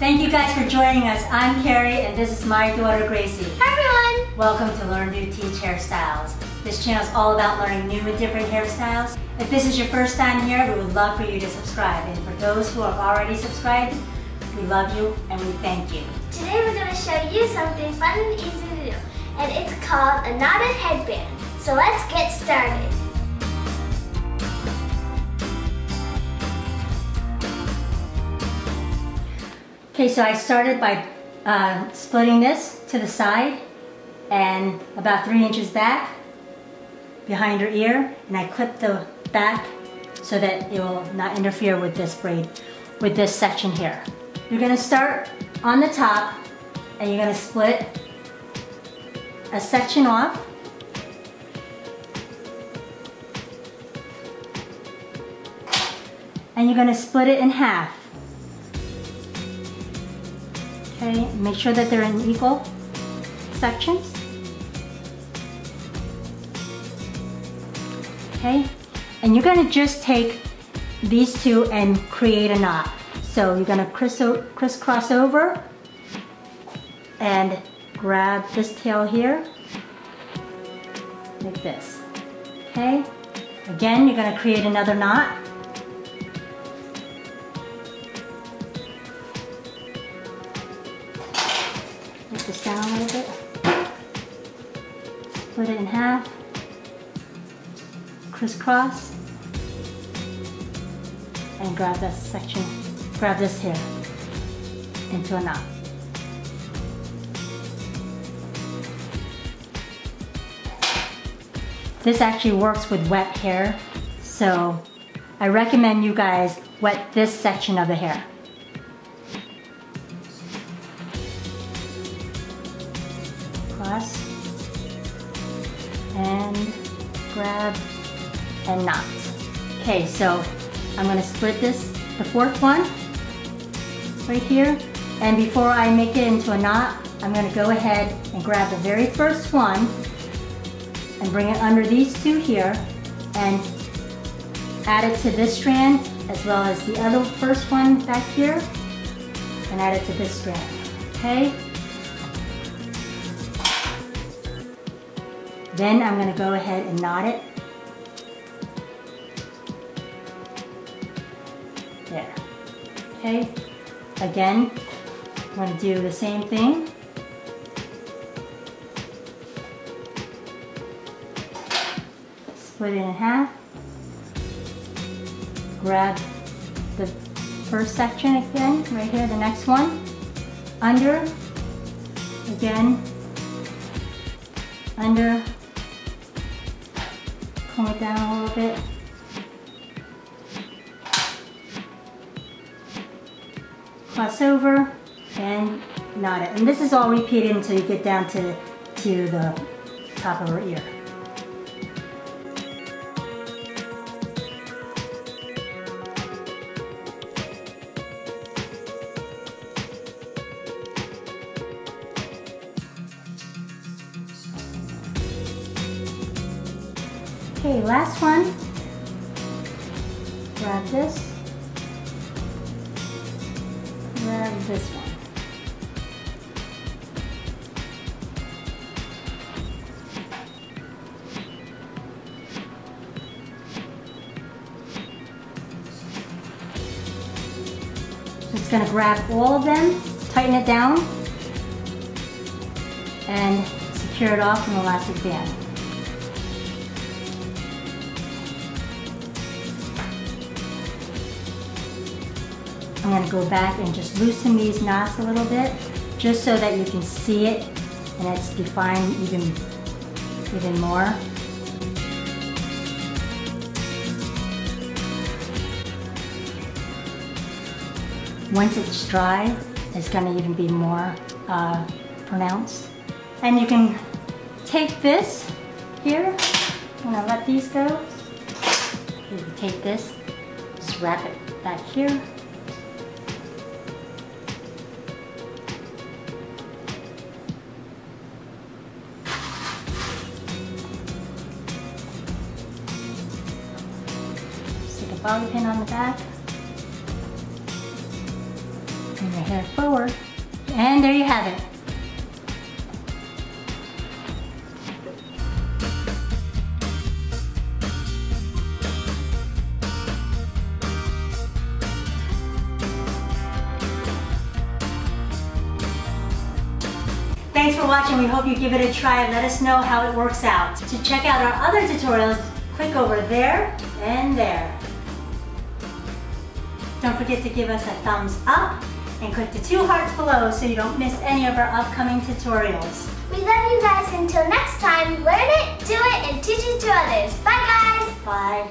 Thank you guys for joining us. I'm Kerry and this is my daughter Graycie. Hi everyone! Welcome to Learn Do Teach Hairstyles. This channel is all about learning new and different hairstyles. If this is your first time here, we would love for you to subscribe. And for those who have already subscribed, we love you and we thank you. Today we're going to show you something fun and easy to do. And it's called a knotted headband. So let's get started. Okay, so I started by uh, splitting this to the side and about three inches back behind her ear and I clip the back so that it will not interfere with this braid, with this section here. You're gonna start on the top and you're gonna split a section off and you're gonna split it in half. Okay, make sure that they're in equal sections. Okay, and you're gonna just take these two and create a knot. So you're gonna crisscross over and grab this tail here, like this, okay? Again, you're gonna create another knot. Split it in half. Crisscross. And grab this section, grab this here into a knot. This actually works with wet hair, so I recommend you guys wet this section of the hair. Grab and knot. Okay, so I'm gonna split this, the fourth one, right here. And before I make it into a knot, I'm gonna go ahead and grab the very first one and bring it under these two here and add it to this strand as well as the other first one back here and add it to this strand, okay? Then I'm gonna go ahead and knot it. There, okay? Again, I'm gonna do the same thing. Split it in half. Grab the first section again, right here, the next one. Under, again, under, it down a little bit. Cross over and knot it. And this is all repeated until you get down to, to the top of her ear. Okay, last one. Grab this. Grab this one. Just gonna grab all of them, tighten it down, and secure it off in the elastic band. I'm to go back and just loosen these knots a little bit just so that you can see it and it's defined even, even more. Once it's dry, it's going to even be more uh, pronounced. And you can take this here, I'm to let these go. You can take this, just wrap it back here. Bobby pin on the back and your hair forward. And there you have it. Thanks for watching. We hope you give it a try and let us know how it works out. To check out our other tutorials, click over there and there. Don't forget to give us a thumbs up and click the two hearts below so you don't miss any of our upcoming tutorials. We love you guys. Until next time, learn it, do it, and teach it to others. Bye, guys. Bye.